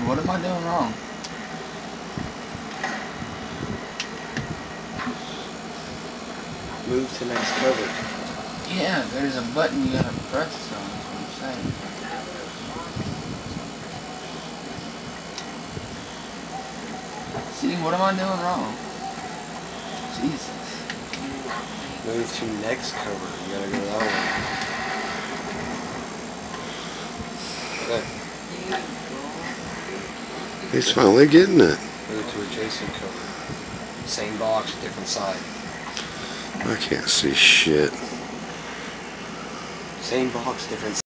What am I doing wrong? Move to next cover. Yeah, there's a button you gotta press on, that's what I'm saying. See, what am I doing wrong? Jesus. Move to next cover. You gotta go that way. Okay. He's finally getting it. Move to adjacent cover. Same box, different side. I can't see shit. Same box, different